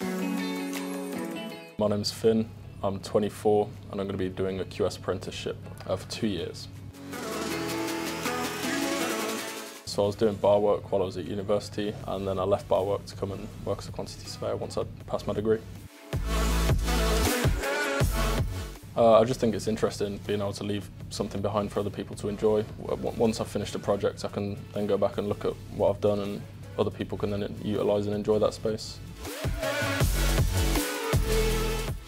My name's Finn, I'm 24 and I'm going to be doing a QS apprenticeship of two years. So I was doing bar work while I was at university and then I left bar work to come and work as a quantity surveyor once I'd passed my degree. Uh, I just think it's interesting being able to leave something behind for other people to enjoy. Once I've finished a project I can then go back and look at what I've done and other people can then utilise and enjoy that space.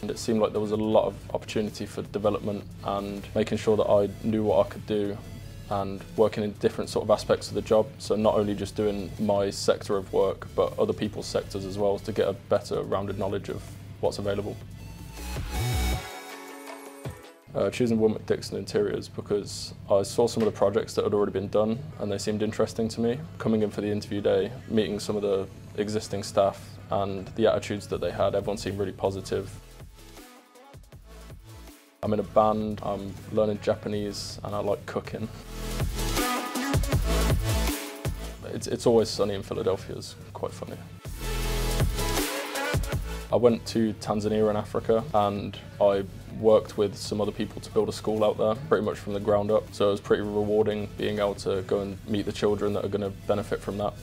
And it seemed like there was a lot of opportunity for development and making sure that I knew what I could do and working in different sort of aspects of the job. So not only just doing my sector of work, but other people's sectors as well to get a better rounded knowledge of what's available. Uh, choosing Willmott Dixon Interiors because I saw some of the projects that had already been done and they seemed interesting to me. Coming in for the interview day, meeting some of the existing staff and the attitudes that they had, everyone seemed really positive I'm in a band, I'm learning Japanese and I like cooking. It's, it's always sunny in Philadelphia, it's quite funny. I went to Tanzania in Africa and I worked with some other people to build a school out there, pretty much from the ground up. So it was pretty rewarding being able to go and meet the children that are going to benefit from that.